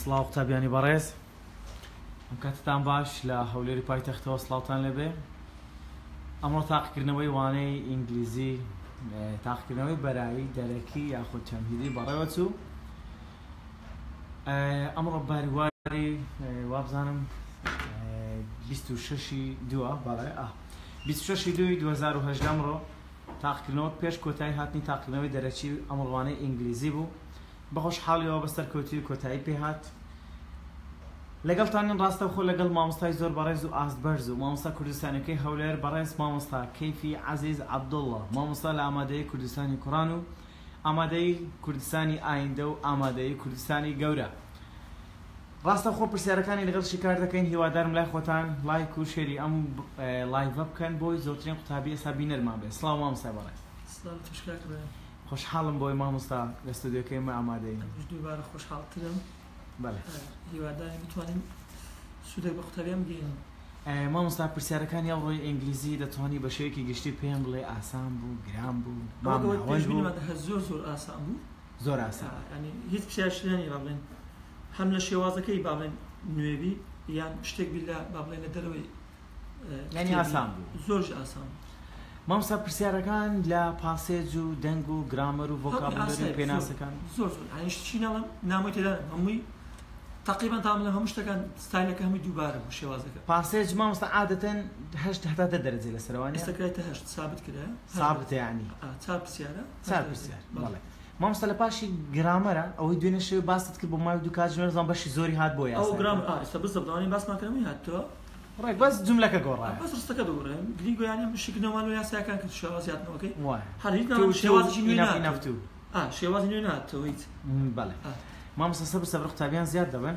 سلااو قوتابیانی بەڕێز ئەم کاتتان باش لە هەولێری پایتەختەوە سلااوان لەبێ ئەمڕۆ تاقکردنەوەی وانەی ئینگلیزی تاقکردنەوەی بەرایی دەرەکی یاخود چەمهیدی بەڕێوە چوو ئەمڕۆ باریواری وابزانم 26 دووە بەڵێ 26 دوی 2010 ڕۆ تاقکردنەوە پێش کۆتایی هاتنی تاقلنەوەی دەرەچی ئەمڕوانەی ئینگلیزی بوو بەخۆش حاڵیەوە بە سەرکەوتی و کۆتایی پێهات لەگەڵتانین ڕاستەخۆ لەگەڵ مامۆستای زۆر بەڕێز و ئاسبەرز و مامۆستا کوردستانەکەی هەولێر بەڕێز مامۆستا کەفی عزیز عبدوڵە مامۆستا لە ئامادەی کوردستانی کوڕان و ئامادەی کوردستانی ئایندە و ئامادەی کوردستانی گەورە ڕاستە خۆ پرسیارەکانی لەگەڵ شکار دەکەین هیوادارم لای خۆتان لایک و شێری ئەم لایڤە بکەن بۆی زۆترین قوتابی ئێستا بینەرمان بێ سلام مامۆستا بەڕێز خوشحالم بۆی مامۆستا لە ستودیۆکەی من ئامادەین دووبارە خوشحالترم هیواداری گیم ما مستا پرسیار بگەین مامۆستا روی ئەوڕۆی ئینگلیزی دەتوانی باشه که گشتی آسان پێم بڵێ ئاسان بوو گران بوو زور آسان ئاسان زور آسان یعنی هیچ پرسیارشیانی باڵێن هەم لە شێوازەکەی باڵێن که یان نوی بی یا باڵێن بیله بابن ینی ئاسان آسان زۆر زورج آسان. مامسا پرسیارەکان لە پاسێج و دەنگ و گرامەر و ڤۆکابولەری پێناسەکان زۆر هەنیشتچی ناڵم نامی تێدا هەمووی تقریبان تام لە هەموو شتەکان ستایلەکە هەمووی دووبارە بوو شێوازەکە پاسێج مامستا عادەتەن هەشت هەتا دە دەرەجێ لە سەروانی ئێستاکرێتە هەشت ثابت کرا ثابت ینی چار پرسیارە چار پرسیار بەڵێ مامستا لە پاشی گرامەرە ئەوەی دوێنێ شێ باست کرد بۆ مای دوو کاتژمێ زان بەشی زۆری هات بۆ ئەو گرام ئێستا بزەبدانی باسماکەمی هاتەوە ڕێک بەس جملەکە گۆڕای بەس ڕستەکە دەگۆڕێم گرینگۆ یانی هەموو شکنەوان و یاساکان کە شێوازیاتنەوەکەی وای هەر هیچ شێوازی نوێ نەفتو شێوازی نوێ ناتەوە هیچ بەڵێ مامۆستا سەبر سەبر قوتابیان زیاد دەبن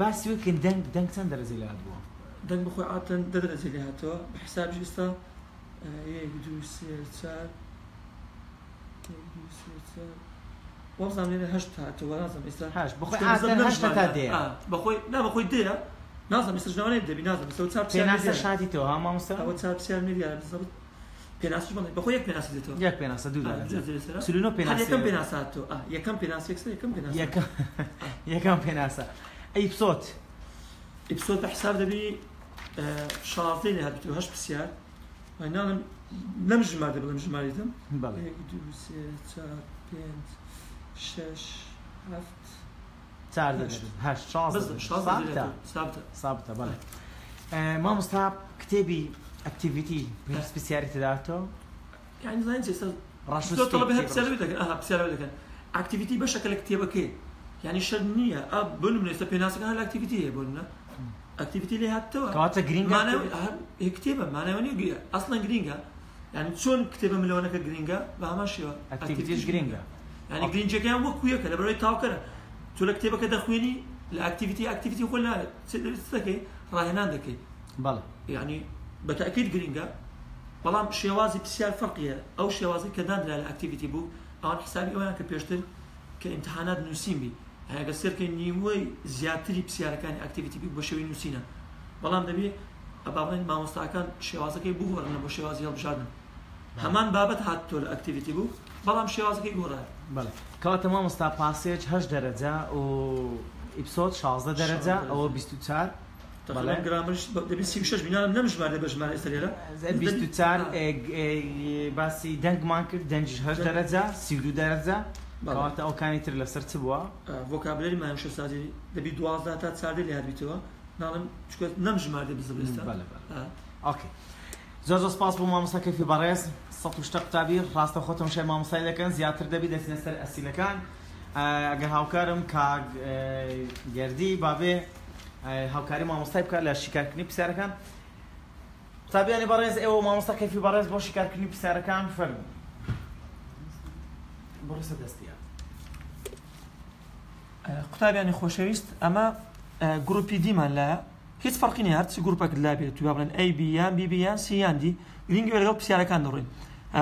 باسی وەکن دەنگ دەنگ چەند دەرەجەی لە هاتبووە دەنگ بخۆی ئاتەن دە لە هاتەوە بە حسابی دو سێ هەشت هاتەوە ئێستا بخۆی هەشت تا دێ بەخۆی نا بەخۆی نازم مثل جنوان ابده بی نازم مثل او چرب سیار میدیارم پیناس شادی تو هم هم سر؟ او چرب سیار میدیارم مثل او پیناس شما نیم بخوا یک پیناس تو یک پیناس دو دارم سلونو پیناس دیتو یکم پیناس تو یکم پیناس یک سر یکم پیناس یکم یکم پیناس ای بسوت ای بسوت به حساب دبی شارطی نه بیتو هش بسیار های نانم نمجم مرده بلا مجم مردیدم بله یک دو سه چار پینت شش هفت سعر هاش شاز ثابته ثابته بله ما مصطاب كتابي اكتيفيتي من سبيسياليتي داتو يعني زين سيستم راش طلبها بسلبي لكن اه بسلبي لكن اكتيفيتي بشكل كتابك يعني شرنية اب بن من يستبي ناسك هل اكتيفيتي هي بن اكتيفيتي لي هاتو كواتا جرينجا معنى كتابه معنى وني اصلا جرينجا يعني شلون كتابه ملونك جرينجا بهما شيء اكتيفيتي جرينجا يعني جرينجا كان وكويك لبروي تاوكره تۆ لە کتێبەکە دەخوێنی لە ئاکتیویتی ئاکتیویتی خۆ لە دەکەی ڕاهێنان دەکەی بەڵ یعنی بەتەکەیت گرنگە بەڵام شێوازی پرسیار فەقیە ئەو شێوازی کە دادرا لە ئاکتیویتی بوو ئەوان حسابی ئەویان کە پێشتر کە ئیمتحانات نووسیمی هەیەگە سەرکە نیمۆی زیاتری پرسیارەکانی ئاکتیویتی بوو بە شێوی نووسینە بەڵام دەبێت ئەباڵێن مامۆستاکان شێوازەکەی بووەرنە بۆ شێوازی هەڵبژاردن هەمان بابەت هات تۆ لە ئەکتیویتی بوو بەڵام شێوازەکەی گۆڕای بەڵێت کاتە مامۆستا پاسێج هەش دەرەجا و ئیپسۆت 16 دەرەجا ئەوە 24 گرامش شش بینام نەمژمارە بەژمار ئێستێرا باسی دەنگمان کرد دەنجش هەش دەرەجا سیرو دەرەجا کەواتە ئەوکانی تر لەسەر چ بووە ڤۆکابلەری مانشە سازی دەبی دوازدا تا چاردە لە هەربیتەوە ناڵم چکە نەمژمار دەبزبستان ئۆکەی زۆر سپاس بۆ مامۆسەکەی کیفی بەڕێز سەد و شتە قوتابی ڕاستەخۆتم شێ مامۆسای دەکەن زیاتر دەبی دەستی لەسەر ئەسیلەکان اگر هاوکارم کاگ گردی بابه هاوکاری شکار کنی مامۆستای بکات لە شیکارکردنی پرسیارەکان قوتابیانی بەڕێز ئێوە مامۆستا کەفی بەڕێز بۆ شیکارکردنی پرسیارەکان فەرم بڕسە دەستیە خوشش است اما گروپی دیمان لە هیچ فەرقی نیە هەرچی گروپەک لابێت تو بڵێن ئەی بیان بیبییان سییاندی گرنگ لەگەڵ پرسیارەکان دەڕین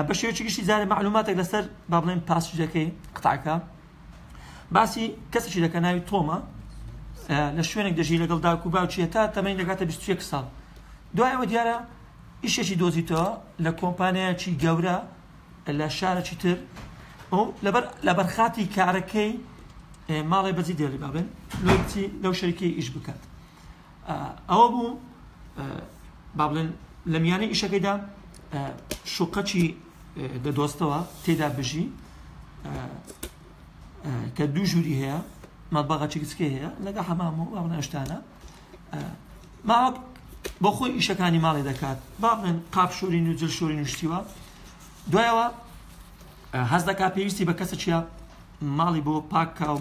بە شێوکی گشتی زانێ معلوماتێک لەسەر با بڵێن پاسجەکەی قوتعکە باسی کەسێکی دەکە ناوی تۆمە لە شوێنێک دەژی لەگەڵ داکو باوچیە تا تەمەین دەگاتە 21 ساڵ دوایەوە دیارە ئیشێکی دۆزیتەوە لە کۆمپانیایکی گەورە لە شارەکی تر لەبەر لە بەرخاتی کارەکەی ماڵی بەزی دێری بابن لەوتی لەو شەرکی ئیش بکات ئەوە بوو با بڵێن لە میانە ئیشەکەیدا شوقەچی دەدۆستەوە تێدا بژی کە دوو ژووری هەیە مەباغەچکسکە هەیە لەگە هەمام و ئەوەشتانە ماوەک بۆ خۆی ئیشەکانی ماڵی دەکات با بڵێن قاپ شوورین و جل شووری نیشتیوە دوایەوە هەز دەکات پێویستی بە کەسە چیا ماڵی بۆ پاکا و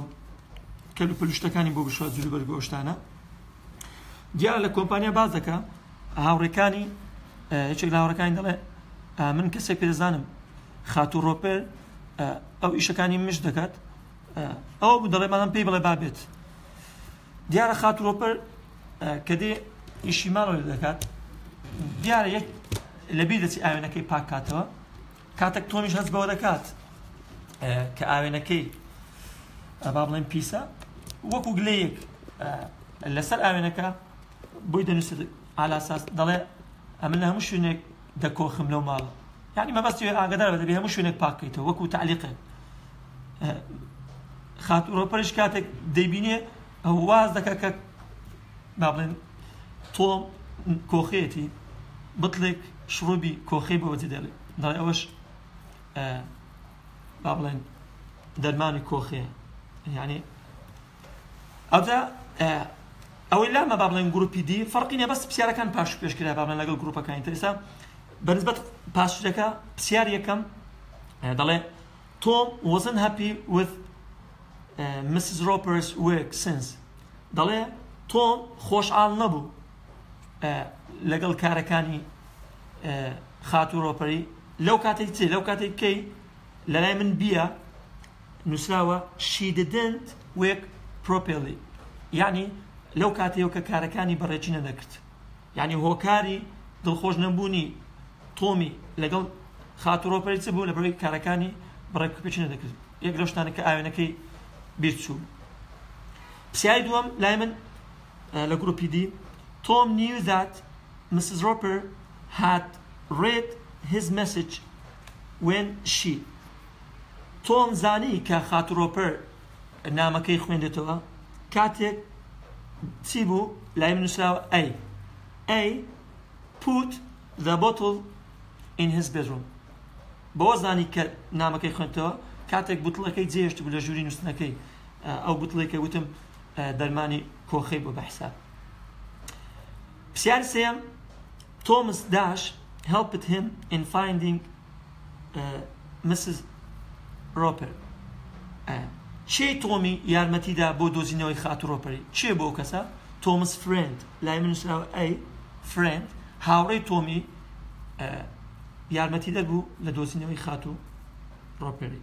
کەلو پلوشتەکانی بۆ بشوە جوری بەرگۆشتانە جیا لە کۆمپانیا باز دەکە هاوڕێکانی هیچێک لە هاوڕەکانی دەڵێ من کەسێک پێدەزانم خاتو ڕۆپەر ئەو ئیشەکانی مش دەکات ئەو دەڵێ مادام پێی بڵێ بابێت دیارە خاتوۆپەر کە دێ ئیشی ماڵۆ دەکات دیارە یەک لەبی دەچی ئاوێنەکەی پاکاتەوە کاتێک تۆمیش هەست بەوە دەکات کە ئاوێنەکەی با بڵێن پیسە وەکو گلەیەک لەسەر ئاوێنەکە بۆی دەنووسێت ئالاساس دەڵێ ئەمن لە هەموو شوێنێک دەکۆخم لەو ماڵە یعنی مەبەستی ئاگدار بە دەبێ هەموو شوێنێک پاکەیتەوە وەکو تعلیقە خاتوڕۆپەرش کاتێک دەیبینێ ئەو واز دەکە کە با بڵێن تۆ کۆخێتی بڵێک شڕوبی کۆخی بەوەتی دەڵێ دەڵێ ئەوەش با بڵێن دەرمانی کۆخەیە یعنی ئەودا ئەوەی لامە با بڵێن گروپی دی فەرقینە بەس پرسیارەکان پاش پێشکرا با بڵێن كان گروپەکان ئینتەرسا بەنسبەت پاشەکە پرسیار یەکەم دەڵێ تۆم وەزن هەپی with آه، Mrs. Roper's work since دەڵێ تۆم خۆشحاڵ نەبوو آه، لەگەڵ کارەکانی آه، خاتو ڕۆپەری لو کاتێک چێ لو کاتێک کەی لەلای من بیە نووسراوە she didn't work properly یعنی لەو کاتەوە کە کارەکانی بەڕێکی نەدەکرد یعنی هۆکاری دڵخۆش نەبوونی تۆمی لەگەڵ خاتۆپەر چ بوو لە بەوەی کارەکانی بڕێکپێکی نەدەکرد یەک لە شتانەکە ئاوێنەکەی بیرچوو پسیای دووەم لای من لە گروپی دی تۆم نیوزات مسز ڕۆپەر هات ڕێت his message when she تۆم زانی کە خاتۆپەر نامەکەی خوێندێتەوە کاتێک چی بوو لایم نووسراوە ئەی ئەی پوت the bottle in his bedroom بەوە زانی کە نامەکەی خوێنتەوە کاتێک بوتڵەکەی جێشت بوو لە ژووری نووسنەکەی ئەو بوتڵێککە وتم دەرمانی کۆخەی بۆ بەحساب پرسیار سێم تۆمس داش helped him in finding uh, Mrs. Roper. Uh, چی تۆمی یارمەتیدا بۆ دۆزینەوەی خاتوڕۆپەری چێ بۆ کەسە تۆمس فرند لای منشراوە ئەی فرند هاوڕێی تۆمی یارمەتی دەربوو لە دۆزینەوەی خاتو ڕۆپەری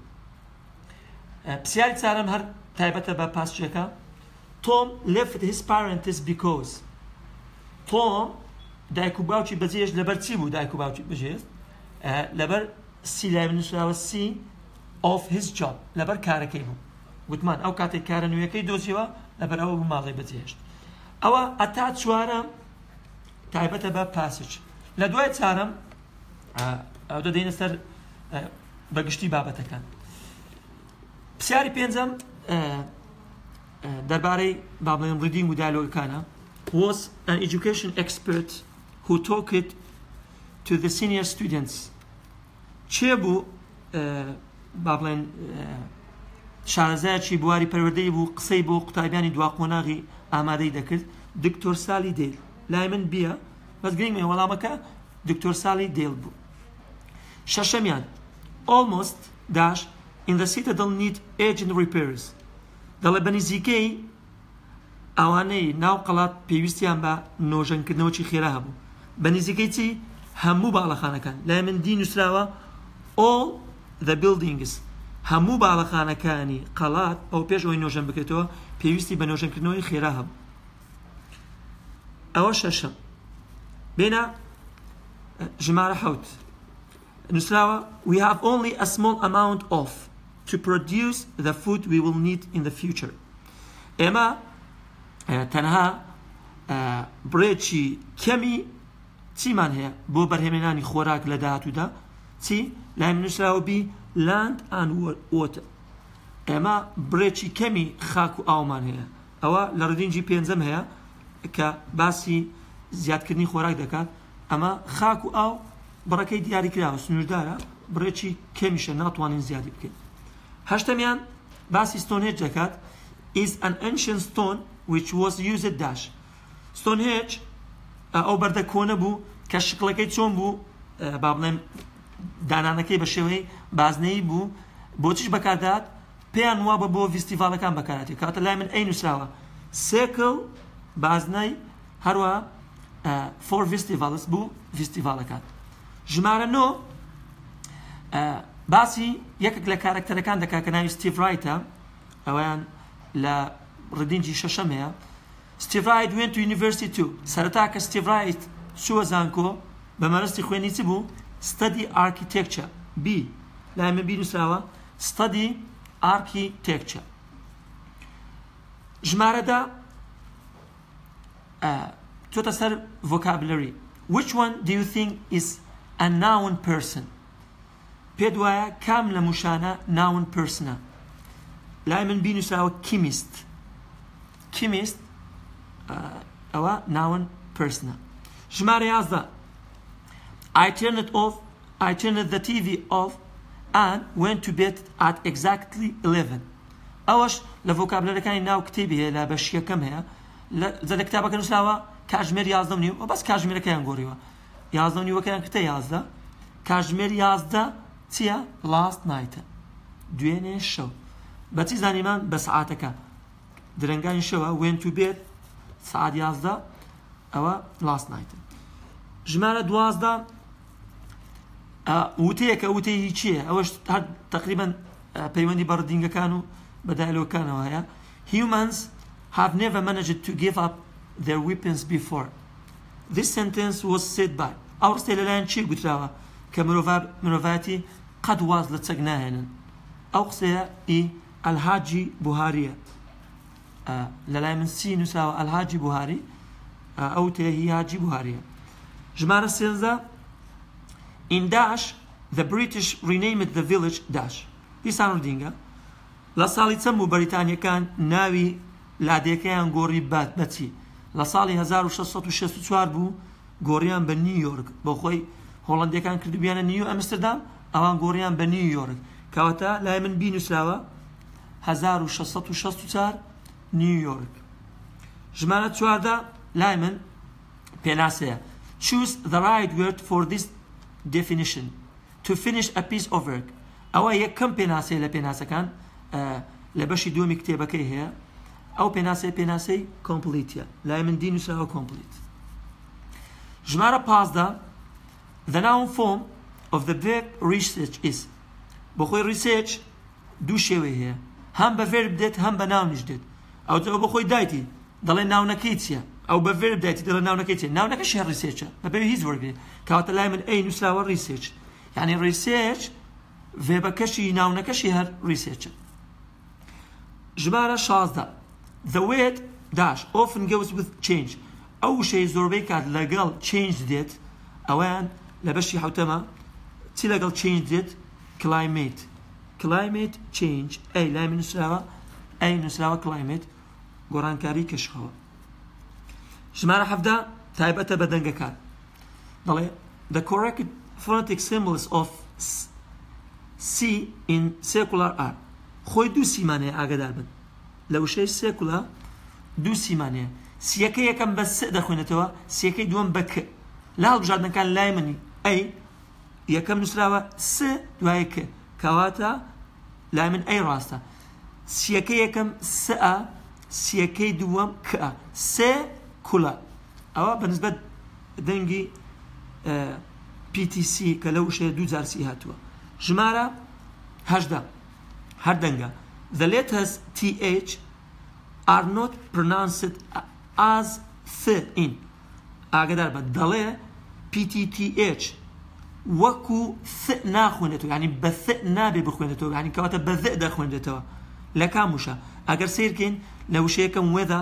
پرسیاری چارەم هەر تایبەتە بە پاسچەکە تۆم لفت his parents because تۆم دایک و باوکی بەجێش لەبەر چی بوو دایک و باوکی بەجێست لەبەر سی لای منشراوە سی of his job لەبەر کارەکەی بوو گوتمان ئەو کاتێک کارە نوێەکەی دۆزیەوە لەبەر ئەوە ماڵی بەجێشت ئەوە ئەتا چوارە تایبەتە بە پاسچ لە دوای چارم ئەو دەدەینە سەر بەگشتی بابەتەکان پرسیاری پێنجەم دەربارەی بابڵێن ڕیدی مودالۆکانە was an education expert who took it to the senior students چێ بوو بابڵێن شارەزایەکی بواری پەروەدەی بوو قسەی بۆ قوتابیانی دواقۆناغی ئامادەی دەکرد دکتۆر سالی دێل لای من بیە بەزگرنگ مێ وەڵامەکە دکتۆر سالی دێل بوو شەشەمیان almost dash in the citadel need agent repairs دەڵێ بەنزیکەی ئەوانەی ناو قەڵات پێویستیان بە نۆژەنکردنەوەی خێرا هەبوو بە نزیکەی چی هەموو باڵەخانەکان لای من دی نووسراوە all the buildings هەموو باڵەخانەکانی قەڵات ئەو پێش ئەوی نۆژەن بکرێتەوە پێویستی بە نۆژەنکردنەوەی خێرا هەم ئەوە شەشم بێنە ژمارە حوت نووسراوە we have only a small amount of to produce the food we will need in the future ئێمە تەنها بڕێکی کەمی چیمان هەیە بۆ بەرهێمێنانی خۆراک لە داهاتوودا چی لای نووسراوە بی لاند ئان وتە ئێمە برێکی کەمی خاک و ئاومان هەیە ئەوە لە ڕدینجی پێنجەم هەیە کە باسی زیادکردنی خۆراک دەکات ئەمە خاک و ئاو بڕەکەی دیاریکراوە سنووردارە بڕێکی کەمیشە ناتوانین زیادی بکەین هەشتەمیان باسی ستۆنێج دەکات is an ancient stone which was used dash ستۆنهێج ئەو بەردە کۆنە بوو کە شکلەکەی چۆن بوو با بڵێم دانانەکەی بە شێوەی بازنەی بوو بۆچیش بەکاردات پێیان وا بە بۆ فیسیڤالەکان بەکاراتی کاتە لای من ئەی نووسراوە سێکەڵ بازنەی هەروە فۆر فیسیڤالس بوو فیسیڤالەکان ژمارە نۆ باسی یەکێک لە کارکتەرەکان دەکا کە ناوی ستیڤڕایتە ئەویان لە ڕدینجی شەشەمەیە ستیڤایت وێن تو یونیڤرسی تو سەرتا کە ستیڤڕایت چوە زانکۆ بەمەرەستی خوێنی چ بوو ستدی ئارکیتێکچە بی لای من ستادي ستدی ئارکی تێکچە ژمارەدا تۆتە سەر vocabulary which one do you think is a noun person پێ دوایە کام لە موشانە ناون پرسنە لای من بینوسراوە کیمیست کیمیست ئەوە ناون پرسنە ژمارە I turned it off I turned the TV off and went to bed at exactly 11 ئەوەش لە ڤۆکابلەرەکانی ناو کتێبی هەیە لە بەش یەکەم هەیە زە لە کتابەکە نووسراوە کاژمێر یازدە نیو و بەس کاژمێرەکەیان گۆریوە یازدە نیوەکەیان کتە یازدە کاژمێر یازدە چییە لاست نایتە دوێنێ شەو بەچی زانیمان بە سعاتەکە درنگانی شەوە وێن تو بێت سعات یازدە ئەوە لاست نایتە ژمارە دوازدە وتەیەکە وتەیە چییە ئەوەش هەر تقریبان پەیوەندی كانوا بدالو كانوا هيا humans have never managed to give up their weapons before this sentence was said by our ڕستێ لەلایەن چی گوتراوە کە مرۆڤاتی قەت واز لە چەک ناهێنن ئەو قسەیە ئی ئەلهاجی بوهاریە لەلای من سی الهاجي بوهاري بوهاری ئەو تێ هی هاجی بوهاریە ژمارە سێنزە In Dash, the British renamed the village Dash. دیسان ردینگە لە ساڵی چەم و بەریتانیەکان ناوی لادێکەیان گۆڕی بات بەچی لە ساڵی 1664 بوو گۆڕیان بە نیویۆرک بۆ خۆی هۆڵندەکان کردبیانە نیو ئەمستردام ئەوان گۆڕیان بە نیویۆرک کەواتە لای من بینوسراوە 1664 نیویۆرک ژمارە چواردا لای من پێناسەیە choose the right word for this definition to finish a piece of work ئەوە یەکەم پێناسەی لە پێناسەکان لە بەشی دومی کتێبەکەی هەیە ئەو پێناسەی پێناسەی کۆمپلیتە لای من دینوسەوە کۆمپلیت ژمارە پازدا the noun form of the verb research is بۆ خۆی research دوو شێوەی هەیە هەم بە verb دێت هەم بە ناونیش دێت ئەو بۆ خۆی دایتی دەڵێ ناونەکەی چییە ئەو بە ڤێر دەتی دڵە ناونەکەی چێت ناونەکە شێ ڕیسێچە بەبێ هیچ وەرگێ کاتە لای من ئەی يعني ڕیسێچ في بكشي ناونا ناونەکەشی هەر ڕیسێچە ژمارە شازدا دەوێت dash often goes with change او شەی زوربي کات لەگەڵ change ديت اوان لبشي حوتما حوتەمە چی لەگەڵ چنج climate کلایمیت کلایمیت چنج ئەی لای منوسراوە ئەی نووسراوە کلایمیت گۆرانکاری ژمارە حەفدا تایبەتە بە دەنگەکان دەڵێ the correct phonetic symbols of C in secular R خۆی دوو سیمانەیە ئاگدار بن لە وشەی سێکولا دوو سیمانەیە سیەکە یەکەم بە سێ دەخوێنێتەوە سیەکەی دووەم بەک لا هەڵبژاردنەکان لای منی ئەی یەکەم نووسراوە س دوایە ک کەواتە لای من ئەی ڕاستە سیەکە یەکەم سە سیەکەی دووەم کە سێ کوڵە ئەوە بەنسبەت دەنگی PTC کە لە وشەیە دوجارسی هاتووە ژمارە هەشدا هەر دەنگە The letters TH are not pronounced as th in ئاگدار بە دەڵێ PTTH وەکو ث ناخوێنێتەوە ینی بە ث نابێ بخوێنێتەوە ینی کەواتە بە ذ دەخوێنێتەوە لە کاموشە ئەگەر سیرکەین لە وشەیەکەم وێدا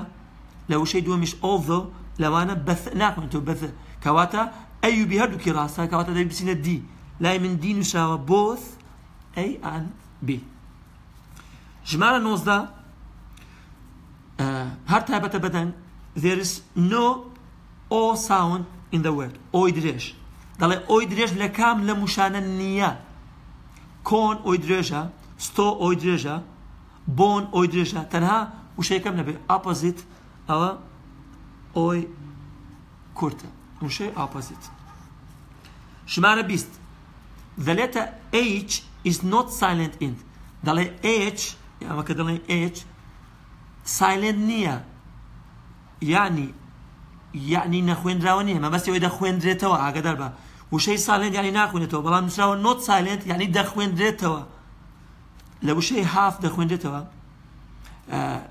شيء لە وشەی دووەمیش ئۆڤۆ لەوانە بەس ناکەونێتەوە بث كواتا ئەیوبی هەردووکی ڕاستە كواتا دەی بچینە دي لا من دی نووساوە بۆس ئەی ئان بی ژمارە هر هەر بدن there is no ئۆ sound in the word ئۆی درێژ دەڵێ او درێژ لكام کام لە كون او کۆن ستو او ستۆ بون او بۆن تنها درێژە كم نبي opposite ئەوە ئۆی کورتە موشەی ئاپۆزیت ژمارە بیست دەلێتە H is not silent in دەڵێ H ئەمە کە دەڵێ H سایلند نییە یعنی یعنی نەخوێنراوە نیە مە بەستی ئەوی دەخوێندرێتەوە ئاگدار بە وشەی سالند ینی ناخوێنێتەوە بەڵام نووسراوە نۆت سالند ینی دەخوێندرێتەوە لە وشەی هاف دەخوێندێتەوە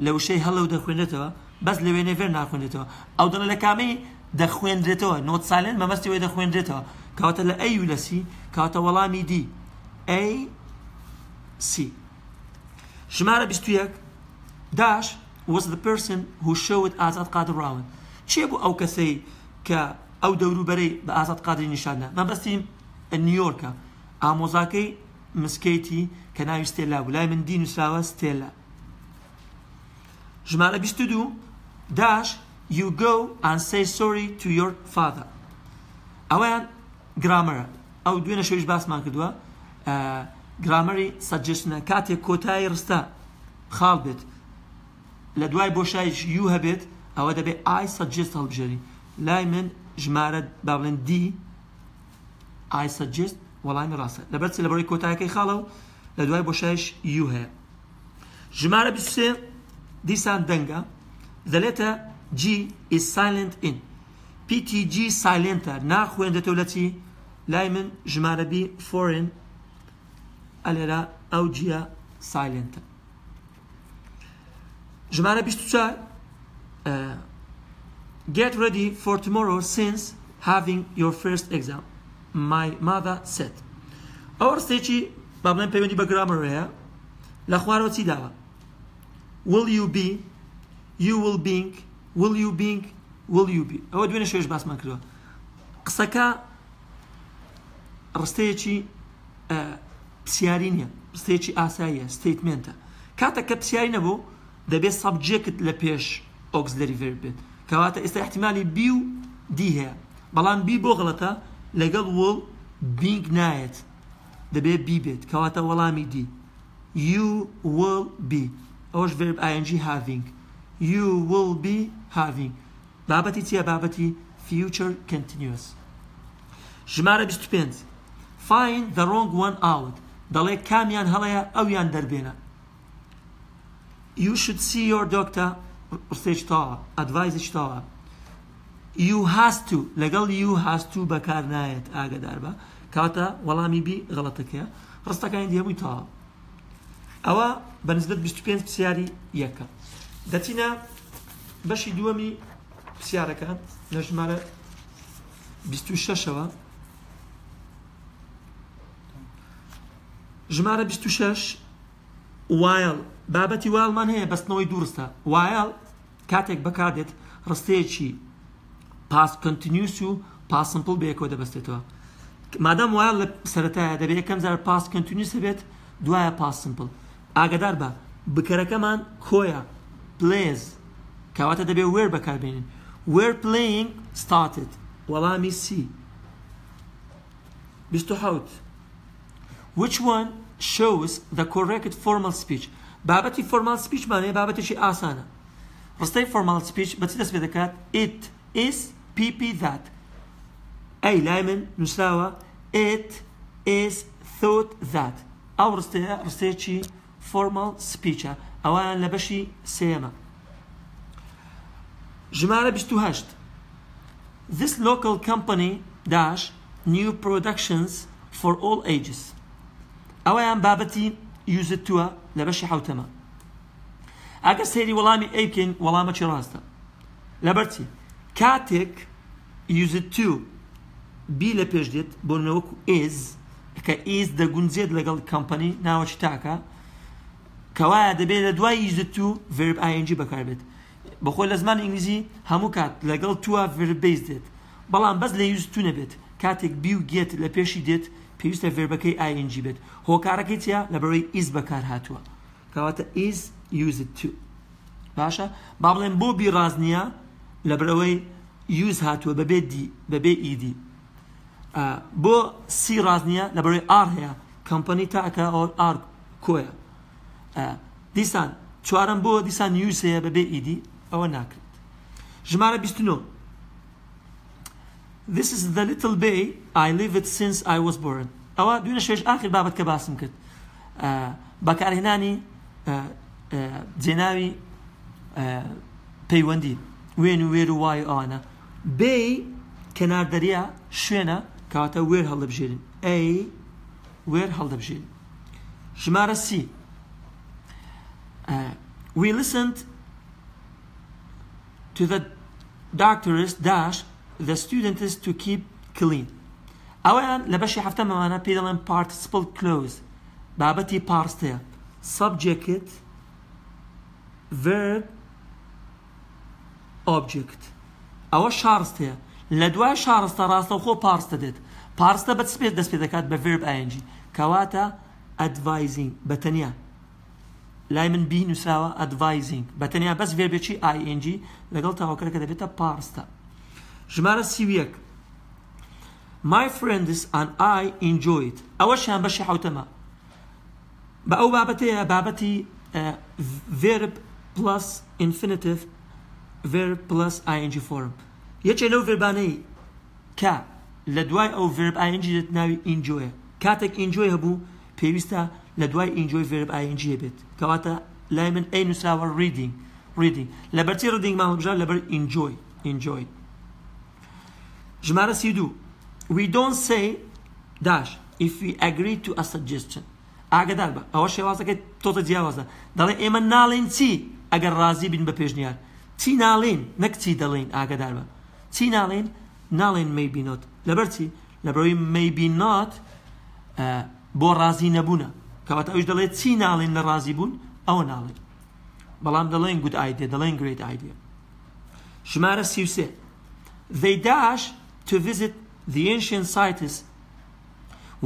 لە وشەی هەڵە و دەخوێنێتەوە بەس لە وێنێ فێر ناخوێنێتەوە ئەو دڵە لە کامەی دەخوێنرێتەوە نۆت سالێن مەمەستی وێ دەخوێنرێتەوە کەواتە لە ئەی لەسی کاتە وەڵامی دی ئەی سی ژمارە 21 داش was the person who showed ئازاد قادر راون چێ بوو ئەو کەسەی کە ئەو دەوروبەرەی بە ئازاد قادری نیشاندا مەبەستی نیویۆرکە ئامۆزاکەی مسکەیتی کە ناوی ستێلا بوو لای من دی نووسراوە ستێلا ژمارە 22 داش you go and say sorry to your father اوان grammar او دوينا شويش باس ما كدوا گرامەری سەجستنە کاتێک کۆتایی ڕستە خاڵ بێت لە دوای بۆشایش یو هەبێت ئەوە دەبێت ئای سەجست هەڵبژێری لای من ژمارە باڵێن دی ئای سەجست وەڵامی ڕاستە لەبەر چ لەبەری کۆتایەکەی خاڵە و لە دوای بۆشایش یو هەیە ژمارە بیسێ دیسان دەنگە the letter G is silent in. PTG silenta. Er. Na and the Tolati. Laiman Jmarabi foreign. Alera aujia silenta. Er. Jmarabi Stuchar. Get ready for tomorrow since having your first exam. My mother said. Our stage. Babnan Pemendiba grammar. Lahuaro Tidava. Will you be. you will being will you being will you be ئەوە دوێنێ شوێش باسمان کردەوە قسەکە ڕستەیەکی پرسیاری نیە پرسەیەکی ئاساییە ستیتمنتە کاتە کە پرسیاری نەبوو دەبێت سەبجێکت لە پێش ئۆکسلەری ڤێر بێت کەواتە ئێستا احتیممالی بی و دی هەیە بەڵام بی بۆ غڵەتە لەگەڵ وڵ بینگ نایەت دەبێت بیبێت کەواتە وەڵامی دی you will be ئەوش ڤێرب ئاNG هاڤنگ you will be having بابەتی چییە بابەتی future continuous ژمارە 25 find the wrong one out دەڵێ کامیان هەڵەیە ئەویان دەربێنە you should see your doctor ڕستێک تاوە ئەدڤایزش تاوە you has to لەگەڵ you has to بەکار نایەت ئاگدار بە کاتە وەڵامی بی غڵەتەکەیە ڕستەکانی دیێبووی تاوە ئەوە بەنسبت 25 پرسیاری یەکە دەچینە بەشی دووەمی پرسیارەکە لە ژمارە 26ەوە ژمارە 26 وایڵ بابەتی واڵمان هەیە بەستنەوەی دوورستە وایڵ کاتێک بەکاتێت ڕستەیەکی پاس کنتنیوس و پاسمپل بەیەکۆ دەبستێتەوە مادام وایە لە سەتایە دەبێت یەکەم زار پاس کنتنیوس بێت دوایە پاسمپل ئاگدار بە بکەرەکەمان کۆیە plays كواتا دبي وير بكابين وير playing started Well, let ولا ميسي بستو حوت which one shows the correct formal speech بابتي formal speech معنى بابتي شي آسانة رستي formal speech but it's بس تسمى ذكات it is pp that أي لايمن نساوى it is thought that أو رستي رستي شي formal speech ئەوان لە بەشی سێمە ژمارە 28 This local company dash new productions for all ages ئەوەیان بابەتی یوزتووە لە لبشي حوتما ئەگەر سيري وەڵامی ايكين بکەین وەڵامە لبرتي كاتك لەبەرچی کاتێک یوزتوو بی لە پێش دێت بۆ نەوەکو ئێز کە ئێز دەگونجێت لەگەڵ کەوایە دەبێت لە دوای ئیزت و ڤرب ئاینجی بەکاربێت بەخۆی لە زمان ئینگلیزی هەموو کات لەگەڵ توە ڤربیز دێت بەڵام بەس لە یوز تو نەبێت کاتێک بی و گێت لە پێشی دێت پێویستە ڤێربەکەی ئاینجی بێت هۆکارەکەی چیا لە بەڕێی ئیز بەکار هاتووە کەواتە ئیز یوز تو باشە با بڵێن بۆ بیڕاز نییە لە برەوەی یوز هاتووە بەبێ دی بەبێ ئیدی بۆ سی ڕاز نییە لە بەڕێی ئار e هەیە کەمپەنی تاکە ئەو ئار کۆیە دیسان چوارم بۆ دیسان یوسەیە بەبێ ئیدی ئەوە ناکرێت ژمارە 29 This is the little bay I live it since I was born ئەوە دوێنە شێش ئاخر بابەت کە باسم کرد بەکارهێنانی جێناوی پەیوەندی وێن و وێر و وای ئەوانە بێ کەناردەریا شوێنە کاتە وێر هەڵدەبژێرن ئەی وێر هەڵدەبژێرن ژمارە سی Uh, we listened to the doctors dash the student is to keep clean اولا لبشي حفتم معنا بيدلن participle clause بابتي بارستيا subject verb object او شارستيا لدوا شارستا راستا خو بارستا ديت بارستا بتسبيد دسبيدكات بفيرب انجي كواتا advising بتنيا لای من بی نووسراوە ئەدڤایزینگ بە تەنیا بەس وێبێکی آیNG لەگەڵ تاواکەکە دەبێتە پارستە ژمارە سیویەک My friend is an I enjoyed ئەوەشیان بەشی حوتەمە بە ئەو بابەتەیە بابەتی verb plus infinitive verb plus ing form یەکێ لەو verبانەی کە لە دوای ئەو verb ing دەت ناوی enjoy کاتێک enjoy هەبوو پێویستە لە دوای ئینجۆی ڤێرب ئاینجیە بێت کەواتە لای من ئەی نووسراوە ریدینگ ریدینگ لە بەرچی ڕدینگ ماهبژار لەبەر ئینجۆی ئینجۆی ژمارە سی دوو we don't say dash if we agree to a suggestion ئاگدار بە ئەوە شێوازەکە تۆتە جیاوازە دەڵێ ئێمە ناڵێن چی ئەگەر ڕازی بین بە پێشنیار چی ناڵێن نەک چی دەڵێن ئاگدار بە چی ناڵێن ناڵێن مەیبینۆت لەبەر چی لەبەرەوەی مەیبینات بۆ ڕازی نەبوونە کەواتە ئەوش دەڵێت چی ناڵێن لە ڕازی بوون ئەوە ناڵێن بەڵام دەڵێن گوت ئایدێ دەڵێن گرێت ئایدێ شمارە سیوسێ they dash to visit the ancient sites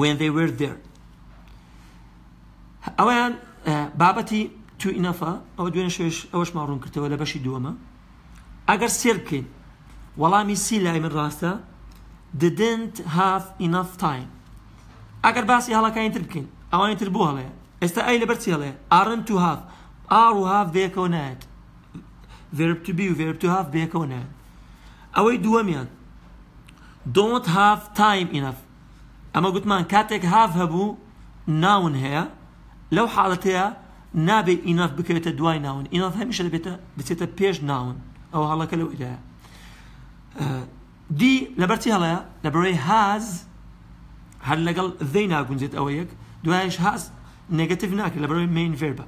when they were there ئەویان بابەتی تو ئینەفا ئەوە دوێنێ شوێش ئەوەش ماڕوون کردەوە لە بەشی دووەمە ئەگەر سێر بکەین وەڵامی سی لای من ڕاستە didn't have enough time ئەگەر باسی هەڵەکانی تر بکەین اواني تربوها لي استا اي لبرتي لي چی هەڵێ تو هاف ار و هاف بەیەکەوە كونات فيرب تو بي و verb to have بەیەکەوە نایێت ئەوەی دونت هاف تايم انف اما قلت مان كاتك هاف هبو ناون هي لو حالتها نابي انف بکەوێتە دواي ناون ئیناف هەمیشە بيتا بيتا پێش ناون ئەو هەڵەکە لەو ئیدایە دي لبرتي هلا لبري هاز هل لقل ذي ناقون زيت اويك دوایش هەست نگەتیڤ ناکرد لە بەرەوەی مین ڤێربە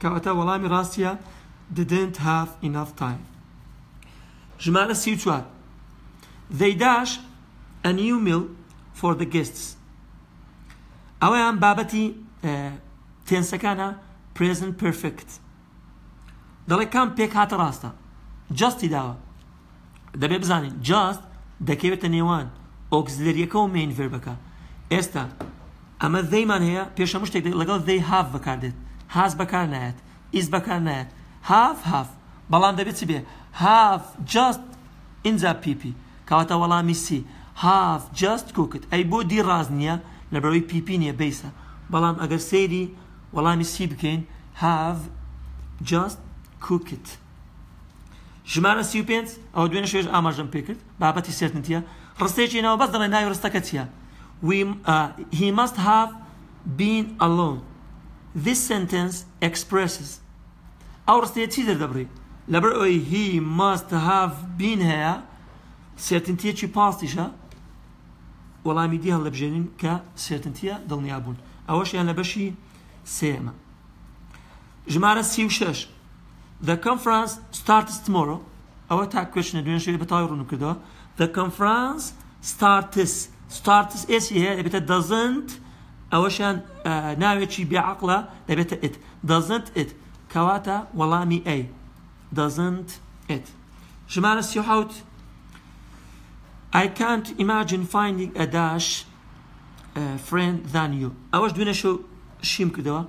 کەواتە وەڵامی ڕاستیە didn't have enough time ژمارە سی چوار they dash a new meal for the guests ئەوەیان بابەتی تێنسەکانە present perfect دەڵێ کام پێک هاتە ڕاستە جستی داوە دەبێ بزانین جاست دەکەوێتە نێوان ئۆکسلریەکە و مینڤێربەکە ئێستا ئەمە دەیمان هەیە پێشەم شتێک لەگەڵ دەی هاف بەکاردێت هاز بەکار نایەت ئیس بەکار نایەت هاف هاف بەڵام دەبێت چی بێ هاف جاست اینجا پیپی کەواتە وەڵامی سی هاف جاست کوکت ئەی بۆ دی ڕاز نییە لە بەرەوەی پیپی نییە بیسە بەڵام ئەگەر سێری وەڵامی سی بکەین هاف جاست کوکت ژمارە سی و پێنج ئەو دوێنە شێژ ئاماژم پێکرد بابەتی سێتنتیە ڕستێکی ناوە بەس دەڵێ ناوی ڕستەکە چیە we, uh, he must have been alone. This sentence expresses. Our state چی oh, he must have been here certainty چی پاستیشه وەڵامی دی هەڵ بژێنین certainty سێتنتیە دڵنیا بوون ئەوەشیان لە بەشی سێمە ژمارە سی The conference starts tomorrow ئەوە تا question دوێن شوێ بەتاوی ڕوون کردەوە The conference starts ستارتس it doesn't اوشان ناوي شي بعقله دبيت دەبێتە doesn't it كواتا کەواتە مي اي doesn't it ژمارە سیحوت I can't imagine finding a dash uh, friend than you ئەوەش شو شيم كدوا؟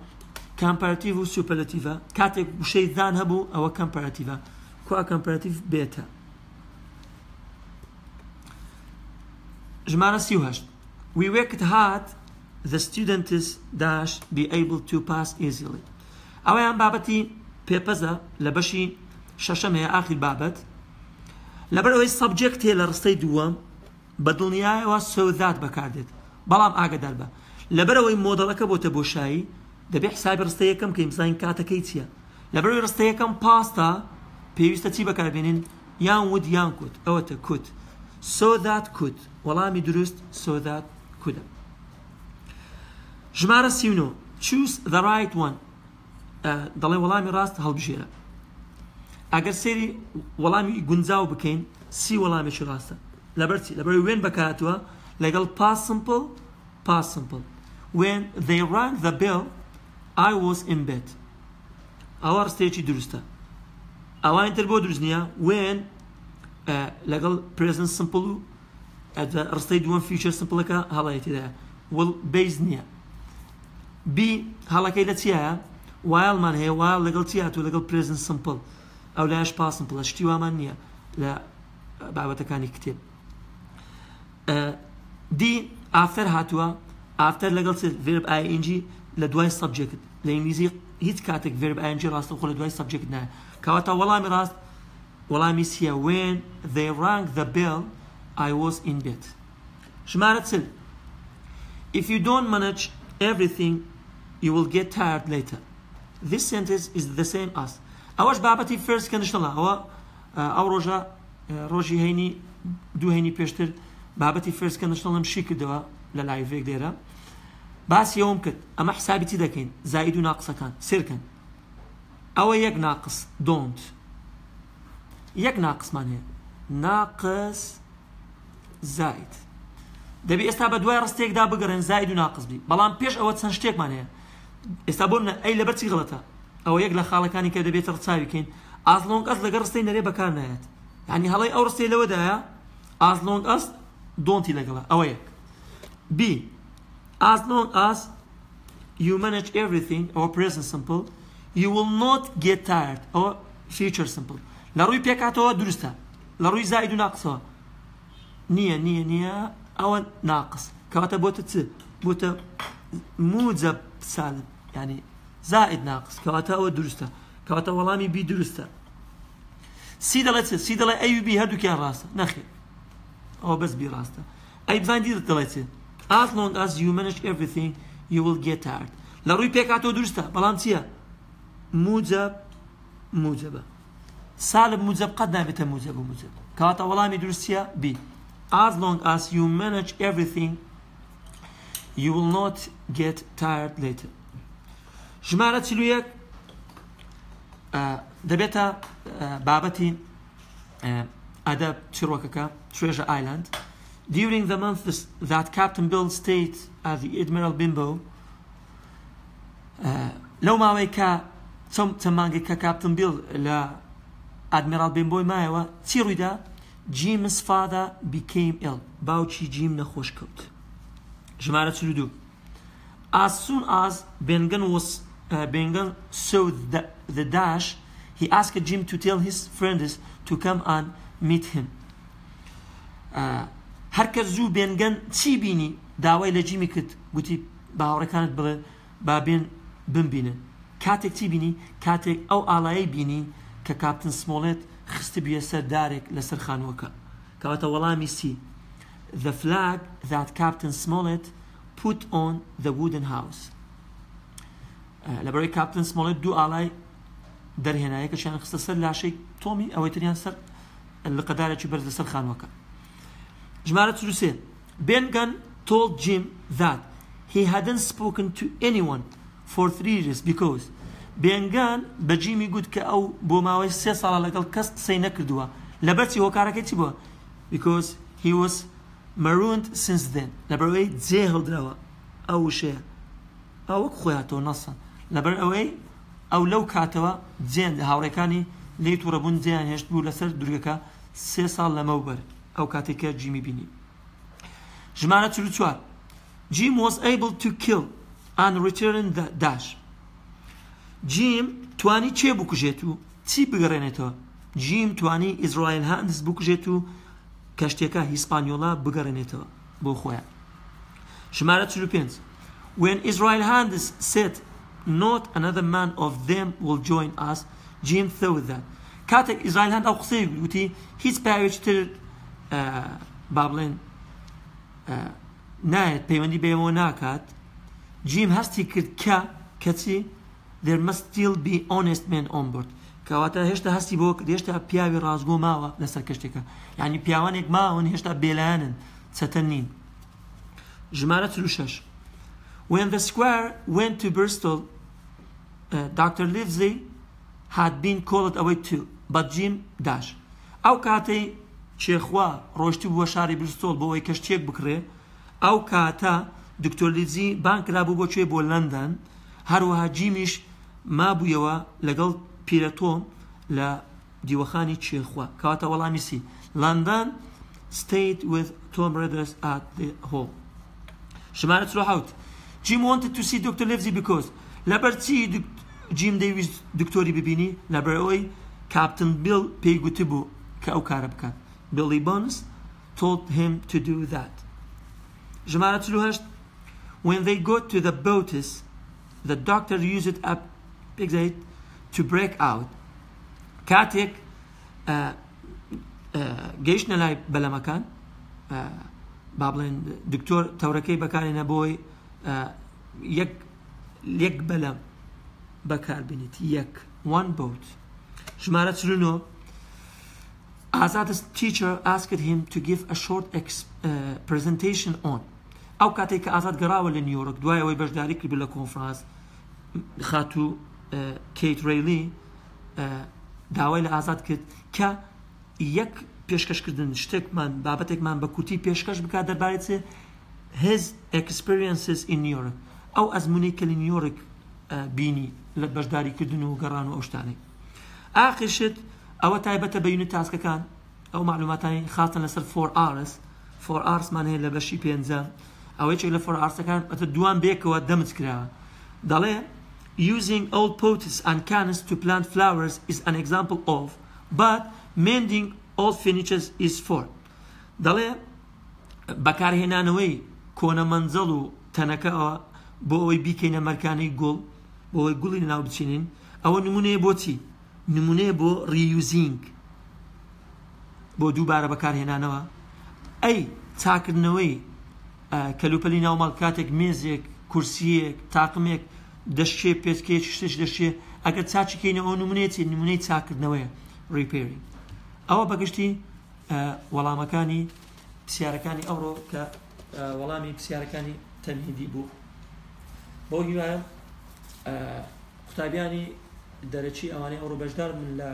comparative و superlative. كاتب شەی ذان هبو أو comparative. كوا comparative بێتە ژمارە سیهشت ویوێکت هات the student is dash be able to pass easily ئەویان بابەتی پێپەزە لە بەشی شەشەم هەیە ئاخی بابەت لەبەر ئەوەی سەبجێکت هەیە لە ڕستەی دووە بە دڵنیایەوە سەوزات بەکاردێت بەڵام ئاگدار بە لەبەرەوەی مۆدەڵەکە بۆتە بۆشایی دەبێ حسابی ڕستەیەکەم کە ئیمزین کاتەکەی چییە لەبەرەوەی ڕستەیەکەم پاستا پێویستە چی بەکاربێنین یان ود یان کوت ئەوەتە کوت سۆدات کوت وەڵامی دروست سۆدات کودە ژمارە سیونۆ چوس the right one دەڵێ وەڵامی ڕاست هەڵبژێرە ئەگەر سێری وەڵامی گونجاو بکەین سی وەڵامێکی ڕاستە لەبەرچی لەبەر وێن بەکاتوە لەگەڵ پاسمپل پاسمپل when they rang the bell I was in bed ئەوە ڕستێکی دروستە ئەوانتر بۆ دروست نییە when لەگەڵ پرزن سمپل و ڕستەی دووەم فیوچر سمپلەکە هەڵایەتیدا وڵ بیز نییە بی هەڵەکەی لە چیایە وایڵمان هەیە وا لەگەڵ چیات و لەگەڵ پرزن سمپل ئەو لایش پاسم پڵە شتی وامان نییە لە بابەتەکانی کتێب دی ئافتەر هاتووە ئافتەر لەگەڵ ڤرب ئاینجی لە دوای سەبجێکت لە ئینگلیزی هیچ کاتێک ڤرب ئاینجی ڕاستە خۆ لە دوای سەبجێکت نایە کەواتە وەڵامی ڕاست وەڵامی سیە وێن they rang the bell I was in bed ژمارە چل if you don't manage everything you will get tired later this sentence is the same as ئەوەش بابەتی فرس کەنیشتڵە ئەوە ئەو ڕۆژە ڕۆژی آه، آه، هەینی دووهێنی پێشتر بابەتی فرس کەنیشتڵم شی کردەوە لە لایڤێک لێرە باسی ئەوم کرد ئەمە حسابیتی دەکەین زاید و ناقسەکان سرکن ئەوە یەک ناقص دونت یەک ناقسمان هەیە ناقس زایت دەبی ئێستا بە دوای ڕستێکدا بگەڕێن زاید و ناقزبی بەڵام پێش ئەوە چەند شتێکمان هەیە ئێستا بۆ ئەی لەبەر چی غڵەتە ئەو یەک لە خاڵەکانی کە دەبێت ڕچاویکەین ئازلۆنگ ئەس لەگە ڕستەی نەرێ بەکار نایەت ینی هەڵی ئەو ڕستی لەوەدایە ئازلۆنگ ئەس دۆنتی لەگەڵە ئەوە یەک B as long as you manage everything or present simple you will not get tired or future simple لروي بيكاتو درسته لروي زائد ناقصه نية نية نية أو ناقص كواتا بوتا تس بوتا موزا سالب يعني زائد ناقص كواتا أو درسته كواتا ولامي بي درسته لا تس لا أي بي هادو كان راسته نخي أو بس بي راسته أي بزان دي تلاتي As long as you manage everything you will get tired لروي بيكاتو درسته بلام موزا موزا as long as you manage everything you will not get tired later جمارة تلوية دبتا بابتي ادب تروكاكا treasure island during the month that captain bill stayed at the admiral bimbo لو ما ويكا تم تمانجي كابتن بيل لا ادميرال بمبۆی مایەوە چی ڕوویدا جيمس فادا بيكيم ئل باوتشي جيم نخوش كوت ژمارە تلودو as soon as Bengen was uh, Bengen saw the, the dash he asked Jim to tell his friends to come and meet him هەر کە زوو بێنگەن چی بینی داوای لە جیمی کرد گوتی باوەڕەکانت بڵێ بابێن بمبینن کاتێک چی بینی کاتێک ئەو ئالایی بینی کە کاپتن سمۆڵێت خستی بێ سەر دارێک لەسەر خانووەکە کەواتە وەڵامی سی The flag that Captain Smollett put on the wooden house لەبەرەوەی کاپتن سمۆڵێت دوو ئاڵای دەرهێنایەکەشیان خستە سەر لاشەی تۆمی ئەوەی تریان سەر لە قەدارێکی بەرز لەسەر خانوەکە ژمارە سروسێ بێنگەن told Jim that he hadn't spoken to anyone for three years because بێنگان بەجیمی گوت کە ئەو بۆ ماوەی سێ ساڵە لەگەڵ کەس قسەی نەکردووە لە بەرچی هۆکارەکەی چی بووە because he was marooned since then لەبەر ئەوەی جێ هەڵدراوە ئەو شەیە ئەوەک خۆیاتەوە نەسن لەبەر ئەوەی ئەو لەو کاتەوە جێن هاوڕێکانی لی تووڕەبوون جیان هێشت بوو لەسەر دورگەکە سێ ساڵ لەمەوبەر ئەو کاتێککە جیمی بینی ژمارە چوار جیم was able to kill and return the dash جیم تواني چه بکوژێت و چی بگەڕێنێتەوە جیم توانی ئیزرائیل هەندس بکوژێت و کەشتێکە هیسپانیۆڵا بگەڕێنێتەوە بۆ خۆیان ژمارە چ When Israel Handis said not another man of them will join us Jim thought that کاتێک ئیزرائیل هەند او قسەی وتی هیچ پاوێتتر با بڵێن نایەت پەیوەندی بێمەوە ناکات جیم هەستی کرد کە کەچی there must still be honest men on board کەواتە هێشتا هەستی بۆ هێشتا پیاوی ڕازگۆ ماوە لەسەر کەشتێکە یعنی پیاوانێک ماون هێشتا بێلایەنن چەتەن نین ژمارە چلو شەش when the square went to Bristol uh, Dr. Livesey had been called away too but Jim dash ئەو کاتەی چێخوا ڕۆشتی بووە شاری برستۆل بۆ ئەوەی کەشتێک بکرێ ئەو کاتە دکتۆر لیزی بانکرابوو بۆ کوێ بۆ لەندەن هەروەها جیمیش ما بوویەوە لەگەڵ پیرە تۆم لە دیوەخانی چێخوا کاتە وەڵامیسی لندن stayed with Tom Brothers at the home. شمارة تروح out. Jim wanted to see Dr. Livesey because لبرتي جيم ديفيز دكتوري ببيني لبروي كابتن بيل بيغوتيبو كأو كاربكا بيلي بونس told him to do that. جمارة تروح When they got to the boats, the doctor used up پێگزیت to break out کاتێک گەیشتە لای بەلەمەکان با بڵێن دکتۆر تەورەکەی بەکارێنە بۆی یەک بەلەم بەکاربیێت یەک one boat ژمارە چرونۆ ئازادست teacher asked him to give a short presentation on ئەو کاتێک کە ئازاد گەڕاوە لە نیویۆرک دوایەوەی بەشداری کرد لە کۆنفرانس خاتوو کیت ریلی داوای لە ئازاد کرد کە یەک پێشکەشکردن شتێکمان بابەتێکمان بە کورتی پێشکەش بکات دەربارێت چێ his experiences in New York ئەو ئەزمونەی کە لە نیویۆرک بینی لە بەشداریکردن و گەڕان و ئەوشتانی ئاخشت ئەوە تایبەتە بەیونە تاسکەکان ئەو معلوماتانی خاتن لەسەر فۆرئس فۆرئسمان هەیە لە بەشی پێنجە ئەوەیەک لە فۆرئسەکان ئەتە دوان بێکەوە دەمت کراوە دەڵێ using old pots and cans to plant flowers is an example of, but mending old furniture is for. دەڵێ بەکارهێنانەوەی کۆنە مەنزەڵ و تەنەکەەوە بۆ ئەوەی بیکەینە مەرکانەی گۆڵ بۆ ئەوەی گوڵی ناو بچینین ئەوە نمونەیە بۆچی نمونەیە بۆ ریوزینگ بۆ دووبارە بەکارهێنانەوە ئەی چاکردنەوەی کەلوپەلی ناومەڵ کاتێک مێزێک کورسیەک تاقمێک دەشتێ پێسکێ شتش دەشتێ ئەگەر چاچکەینە ئەو نمونێتی نمونەی چاکردنەوەی ریپێری ئەوە بەگشتی وەڵامەکانی پرسیارەکانی ئەوڕۆ کە وەڵامی پرسیارەکانی تەنهیدی بوو بۆ هیوایە قوتابیانی دەرەچی ئەوانەی ئەوڕۆ بەشدار من لە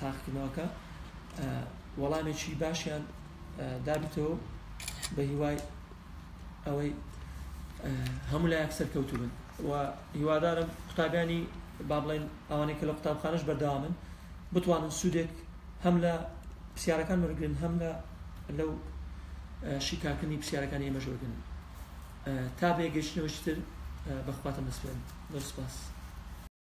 تاقیکردنەوەکە وەڵامێکی باشیان دابیتەوە بە هیوای ئەوەی هەموو لای سەرکەوتو بن و هیوادارم قوتابیانی با بڵێن ئەوانێک لە قوتابخانش بەدامن بتوانن سوودێک هەم لە پرسیارەکان وەرگن هەم لە لەو شیکاکردنی پرسیارەکان ئێمەژۆرگن تا بێگەشتنەوەشتر بەخواتە مەسپێن دەسپاس.